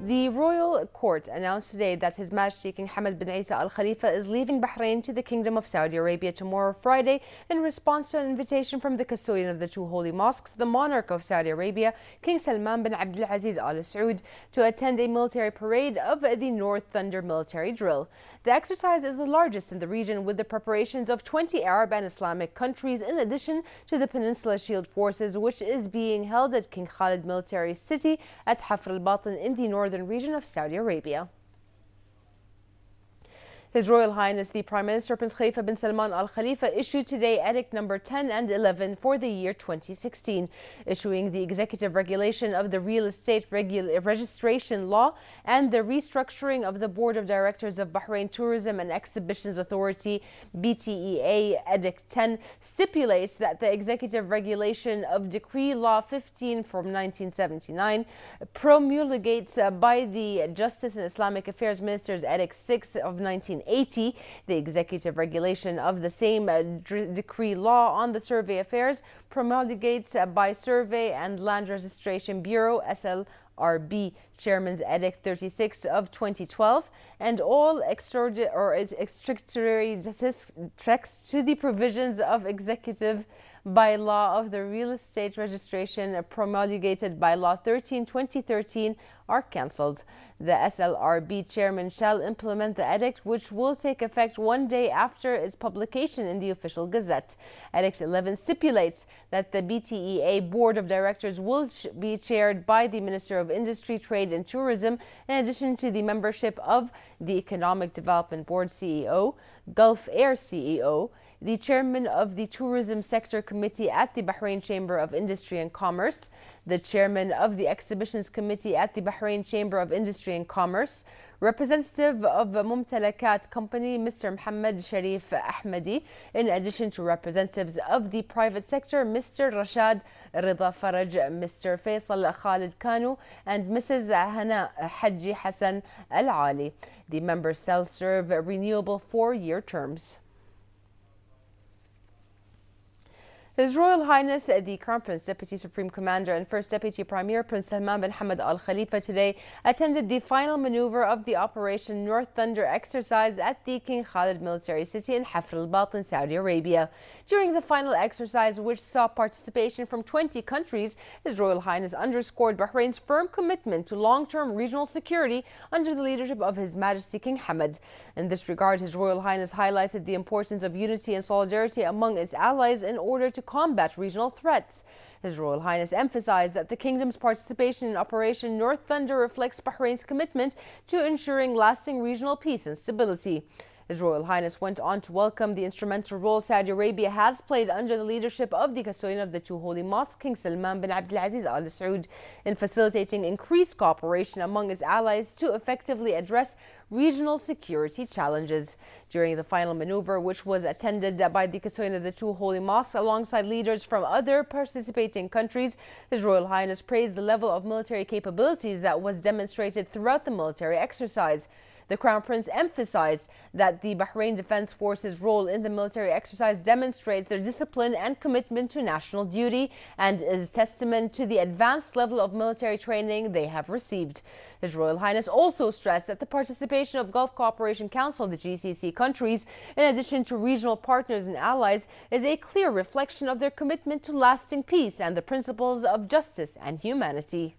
The royal court announced today that His Majesty King Hamad bin Isa Al Khalifa is leaving Bahrain to the Kingdom of Saudi Arabia tomorrow, Friday, in response to an invitation from the custodian of the two holy mosques, the monarch of Saudi Arabia, King Salman bin Abdulaziz Al Saud, to attend a military parade of the North Thunder military drill. The exercise is the largest in the region with the preparations of 20 Arab and Islamic countries in addition to the Peninsula Shield Forces which is being held at King Khalid Military City at Hafr al-Batin in the northern region of Saudi Arabia. His Royal Highness the Prime Minister Prince Khalifa bin Salman Al Khalifa issued today Edict number 10 and 11 for the year 2016, issuing the executive regulation of the real estate registration law and the restructuring of the Board of Directors of Bahrain Tourism and Exhibitions Authority BTEA. Edict 10 stipulates that the executive regulation of Decree Law 15 from 1979 promulgates uh, by the Justice and Islamic Affairs Ministers Edict 6 of 19 1980, the executive regulation of the same uh, decree law on the survey affairs promulgates uh, by Survey and Land Registration Bureau SLRB Chairman's Edict 36 of 2012 and all extraordinary or extraordinary texts to the provisions of executive by law of the real estate registration promulgated by law 13 2013 are cancelled. The SLRB chairman shall implement the edict, which will take effect one day after its publication in the official gazette. Edict 11 stipulates that the BTEA board of directors will be chaired by the Minister of Industry, Trade and Tourism, in addition to the membership of the Economic Development Board CEO, Gulf Air CEO, the chairman of the Tourism Sector Committee at the Bahrain Chamber of Industry and Commerce, the chairman of the Exhibitions Committee at the Bahrain Chamber of Industry and Commerce, representative of Mumtalakat Company, Mr. Mohammed Sharif Ahmadi, in addition to representatives of the private sector, Mr. Rashad Rida Faraj, Mr. Faisal Khalid Kanu, and Mrs. Hana Haji Hassan Al Ali. The members shall serve renewable four year terms. His Royal Highness uh, the Crown Prince, Deputy Supreme Commander and First Deputy Premier Prince Salman bin Hamad Al Khalifa today attended the final maneuver of the Operation North Thunder exercise at the King Khalid military city in Hafr al-Batin, Saudi Arabia. During the final exercise, which saw participation from 20 countries, His Royal Highness underscored Bahrain's firm commitment to long-term regional security under the leadership of His Majesty King Hamad. In this regard, His Royal Highness highlighted the importance of unity and solidarity among its allies in order to combat regional threats. His Royal Highness emphasized that the kingdom's participation in Operation North Thunder reflects Bahrain's commitment to ensuring lasting regional peace and stability. His Royal Highness went on to welcome the instrumental role Saudi Arabia has played under the leadership of the custodian of the two holy mosques, King Salman bin Abdulaziz Al Saud, in facilitating increased cooperation among its allies to effectively address regional security challenges. During the final maneuver, which was attended by the custodian of the two holy mosques alongside leaders from other participating countries, His Royal Highness praised the level of military capabilities that was demonstrated throughout the military exercise. The Crown Prince emphasized that the Bahrain Defense Forces' role in the military exercise demonstrates their discipline and commitment to national duty and is testament to the advanced level of military training they have received. His Royal Highness also stressed that the participation of Gulf Cooperation Council, the GCC countries, in addition to regional partners and allies, is a clear reflection of their commitment to lasting peace and the principles of justice and humanity.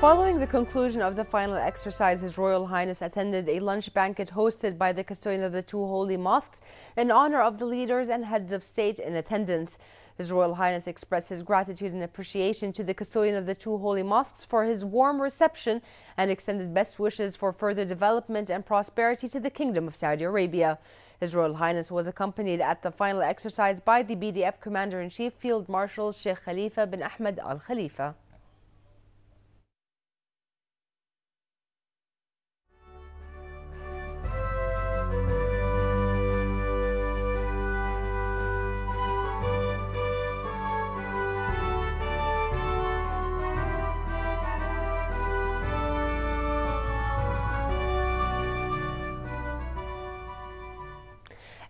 Following the conclusion of the final exercise, His Royal Highness attended a lunch banquet hosted by the custodian of the two holy mosques in honor of the leaders and heads of state in attendance. His Royal Highness expressed his gratitude and appreciation to the custodian of the two holy mosques for his warm reception and extended best wishes for further development and prosperity to the Kingdom of Saudi Arabia. His Royal Highness was accompanied at the final exercise by the BDF Commander-in-Chief Field Marshal Sheikh Khalifa bin Ahmed Al Khalifa.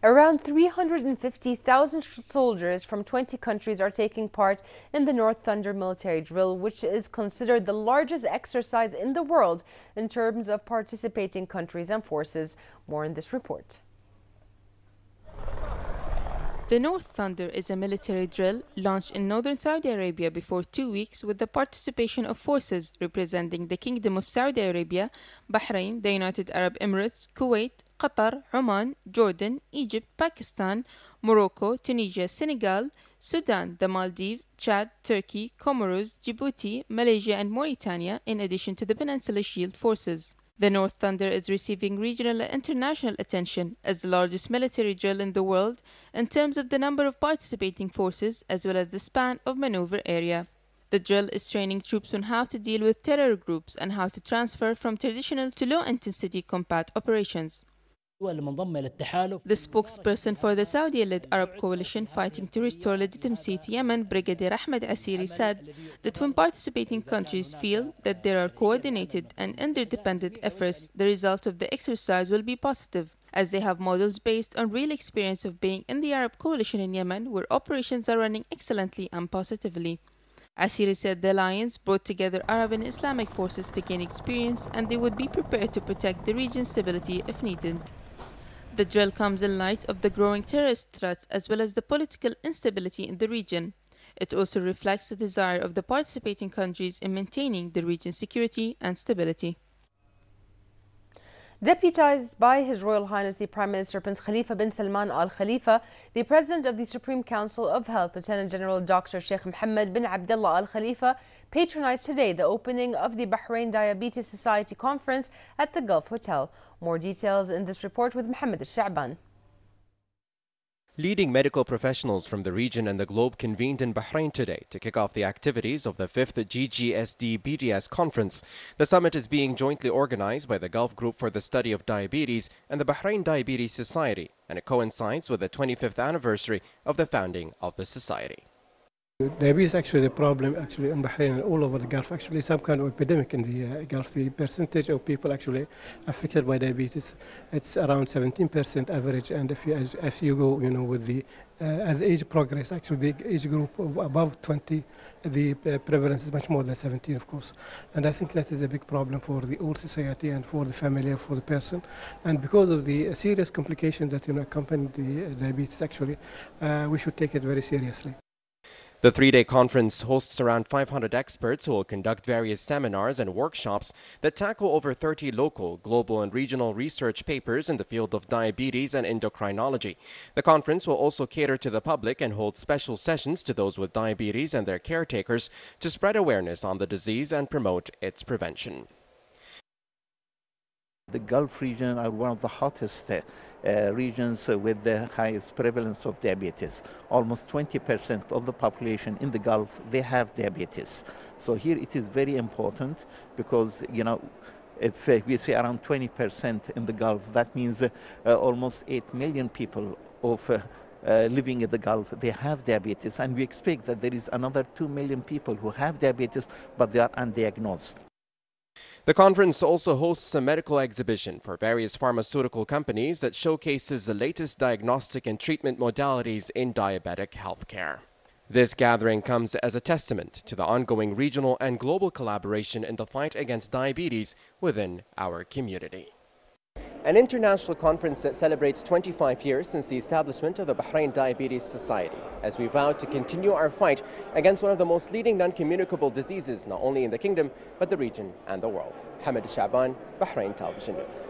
Around 350,000 soldiers from 20 countries are taking part in the North Thunder military drill, which is considered the largest exercise in the world in terms of participating countries and forces. More in this report. The North Thunder is a military drill launched in northern Saudi Arabia before two weeks with the participation of forces representing the Kingdom of Saudi Arabia, Bahrain, the United Arab Emirates, Kuwait, Qatar, Oman, Jordan, Egypt, Pakistan, Morocco, Tunisia, Senegal, Sudan, the Maldives, Chad, Turkey, Comoros, Djibouti, Malaysia, and Mauritania, in addition to the Peninsula Shield forces. The North Thunder is receiving regional and international attention as the largest military drill in the world in terms of the number of participating forces as well as the span of maneuver area. The drill is training troops on how to deal with terror groups and how to transfer from traditional to low intensity combat operations. The spokesperson for the Saudi-led Arab coalition fighting to restore legitimacy to Yemen, Brigadier Ahmed Asiri, said that when participating countries feel that there are coordinated and interdependent efforts, the result of the exercise will be positive, as they have models based on real experience of being in the Arab coalition in Yemen, where operations are running excellently and positively. Asiri said the alliance brought together Arab and Islamic forces to gain experience and they would be prepared to protect the region's stability if needed. The drill comes in light of the growing terrorist threats as well as the political instability in the region. It also reflects the desire of the participating countries in maintaining the region's security and stability. Deputized by His Royal Highness the Prime Minister Prince Khalifa bin Salman Al Khalifa, the President of the Supreme Council of Health, Lieutenant General Dr. Sheikh Mohammed bin Abdullah Al Khalifa, patronized today the opening of the Bahrain Diabetes Society Conference at the Gulf Hotel. More details in this report with Mohammed Al-Sha'ban. Leading medical professionals from the region and the globe convened in Bahrain today to kick off the activities of the 5th GGSD BDS conference. The summit is being jointly organized by the Gulf Group for the Study of Diabetes and the Bahrain Diabetes Society, and it coincides with the 25th anniversary of the founding of the society. Diabetes actually the problem actually in Bahrain and all over the Gulf actually some kind of epidemic in the uh, Gulf. The percentage of people actually affected by diabetes it's around 17% average and if you as, as you go you know with the uh, as age progress actually the age group above 20 the uh, prevalence is much more than 17 of course and I think that is a big problem for the old society and for the family for the person and because of the serious complications that you know accompany the uh, diabetes actually uh, we should take it very seriously. The three-day conference hosts around 500 experts who will conduct various seminars and workshops that tackle over 30 local, global and regional research papers in the field of diabetes and endocrinology. The conference will also cater to the public and hold special sessions to those with diabetes and their caretakers to spread awareness on the disease and promote its prevention. The Gulf region are one of the hottest uh, uh, regions with the highest prevalence of diabetes. Almost 20% of the population in the Gulf, they have diabetes. So here it is very important because, you know, if uh, we say around 20% in the Gulf, that means uh, almost 8 million people of uh, uh, living in the Gulf, they have diabetes, and we expect that there is another 2 million people who have diabetes, but they are undiagnosed. The conference also hosts a medical exhibition for various pharmaceutical companies that showcases the latest diagnostic and treatment modalities in diabetic healthcare. This gathering comes as a testament to the ongoing regional and global collaboration in the fight against diabetes within our community. An international conference that celebrates 25 years since the establishment of the Bahrain Diabetes Society, as we vow to continue our fight against one of the most leading non-communicable diseases, not only in the kingdom, but the region and the world. Hamid Shaban, Bahrain Television News.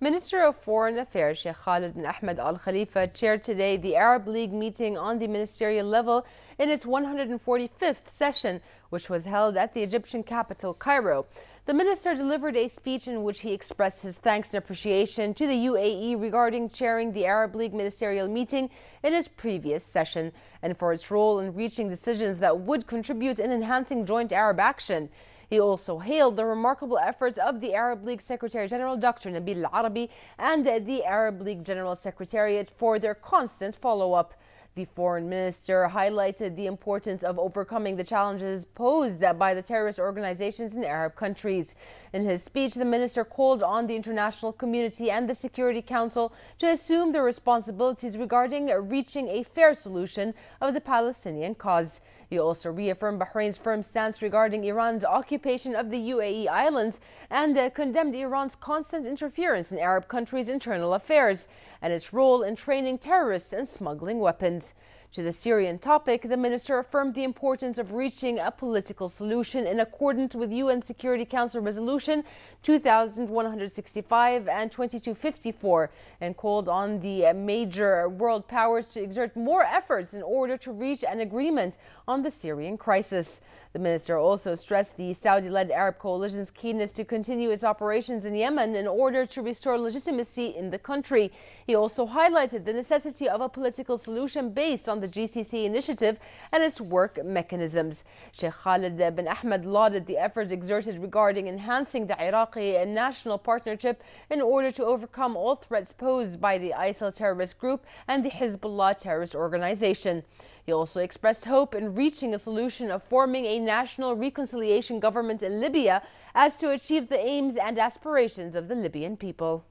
Minister of Foreign Affairs Sheikh Khalid bin Ahmed Al Khalifa chaired today the Arab League meeting on the ministerial level in its 145th session, which was held at the Egyptian capital, Cairo. The minister delivered a speech in which he expressed his thanks and appreciation to the UAE regarding chairing the Arab League ministerial meeting in its previous session and for its role in reaching decisions that would contribute in enhancing joint Arab action. He also hailed the remarkable efforts of the Arab League Secretary General Dr. Nabil Arabi and the Arab League General Secretariat for their constant follow up. The foreign minister highlighted the importance of overcoming the challenges posed by the terrorist organizations in Arab countries. In his speech, the minister called on the international community and the Security Council to assume their responsibilities regarding reaching a fair solution of the Palestinian cause. He also reaffirmed Bahrain's firm stance regarding Iran's occupation of the UAE islands and uh, condemned Iran's constant interference in Arab countries' internal affairs and its role in training terrorists and smuggling weapons. To the Syrian topic, the minister affirmed the importance of reaching a political solution in accordance with UN Security Council Resolution 2165 and 2254 and called on the major world powers to exert more efforts in order to reach an agreement on the Syrian crisis. The minister also stressed the Saudi led Arab coalition's keenness to continue its operations in Yemen in order to restore legitimacy in the country. He also highlighted the necessity of a political solution based on the GCC initiative and its work mechanisms. Sheikh Khalid bin Ahmed lauded the efforts exerted regarding enhancing the Iraqi and national partnership in order to overcome all threats posed by the ISIL terrorist group and the Hezbollah terrorist organization. He also expressed hope in reaching a solution of forming a national reconciliation government in Libya as to achieve the aims and aspirations of the Libyan people.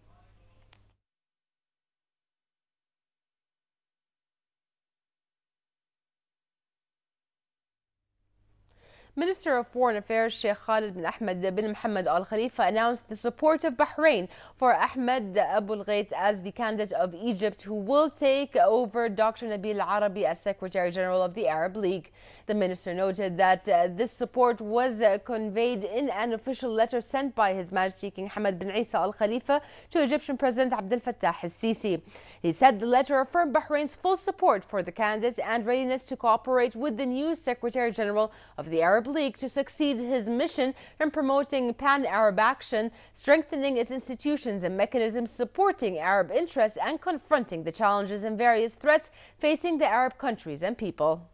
Minister of Foreign Affairs Sheikh Khalid bin Ahmed bin Mohammed Al Khalifa announced the support of Bahrain for Ahmed Abul Ghait as the candidate of Egypt who will take over Dr. Nabil Arabi as Secretary General of the Arab League. The minister noted that uh, this support was uh, conveyed in an official letter sent by His Majesty King Hamad bin Isa Al Khalifa to Egyptian President Abdel Fattah al Sisi. He said the letter affirmed Bahrain's full support for the candidates and readiness to cooperate with the new Secretary General of the Arab League to succeed his mission in promoting pan Arab action, strengthening its institutions and mechanisms, supporting Arab interests, and confronting the challenges and various threats facing the Arab countries and people.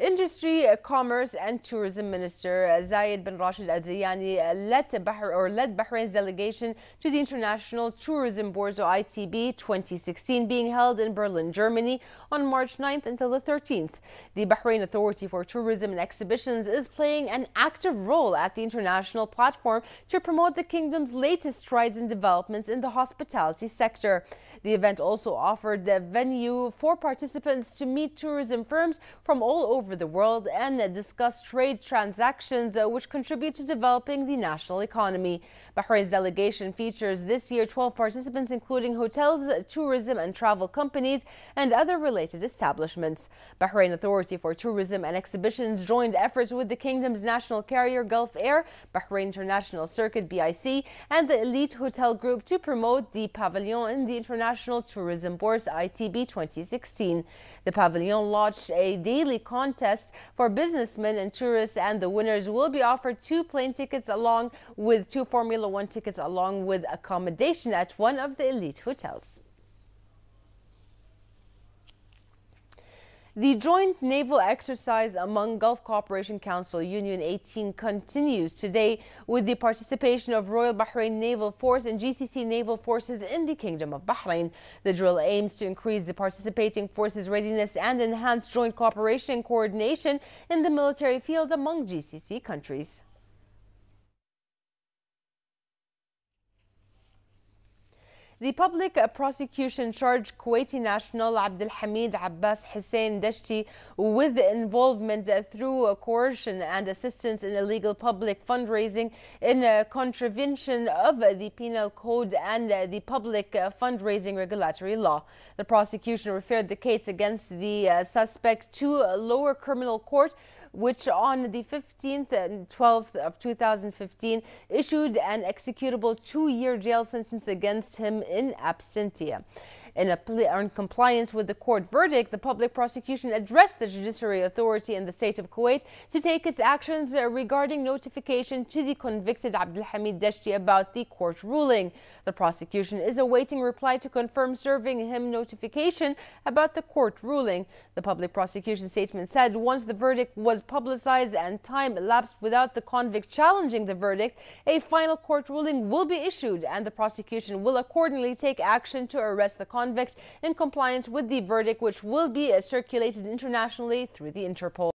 Industry, uh, Commerce and Tourism Minister uh, Zayed bin Rashid Al Zayani uh, led, Bahrain, or led Bahrain's delegation to the International Tourism Bourse ITB 2016 being held in Berlin, Germany on March 9th until the 13th. The Bahrain Authority for Tourism and Exhibitions is playing an active role at the international platform to promote the kingdom's latest strides and developments in the hospitality sector. The event also offered the venue for participants to meet tourism firms from all over the world and discuss trade transactions uh, which contribute to developing the national economy. Bahrain's delegation features this year 12 participants, including hotels, tourism and travel companies, and other related establishments. Bahrain Authority for Tourism and Exhibitions joined efforts with the kingdom's national carrier Gulf Air, Bahrain International Circuit BIC, and the Elite Hotel Group to promote the pavilion in the International Tourism Bourse ITB 2016. The pavilion launched a daily contest for businessmen and tourists, and the winners will be offered two plane tickets along with two Formula One tickets along with accommodation at one of the elite hotels. The joint naval exercise among Gulf Cooperation Council Union 18 continues today with the participation of Royal Bahrain Naval Force and GCC naval forces in the Kingdom of Bahrain. The drill aims to increase the participating forces' readiness and enhance joint cooperation and coordination in the military field among GCC countries. The public prosecution charged Kuwaiti national Abdul Hamid Abbas Hussein Dashti with involvement through coercion and assistance in illegal public fundraising in contravention of the Penal Code and the public fundraising regulatory law. The prosecution referred the case against the uh, suspect to a lower criminal court which on the 15th and 12th of 2015 issued an executable two-year jail sentence against him in absentia. In, a in compliance with the court verdict, the public prosecution addressed the judiciary authority in the state of Kuwait to take its actions regarding notification to the convicted Abdul Hamid Dashti about the court ruling. The prosecution is awaiting reply to confirm serving him notification about the court ruling. The public prosecution statement said once the verdict was publicized and time elapsed without the convict challenging the verdict, a final court ruling will be issued and the prosecution will accordingly take action to arrest the convict in compliance with the verdict which will be circulated internationally through the Interpol.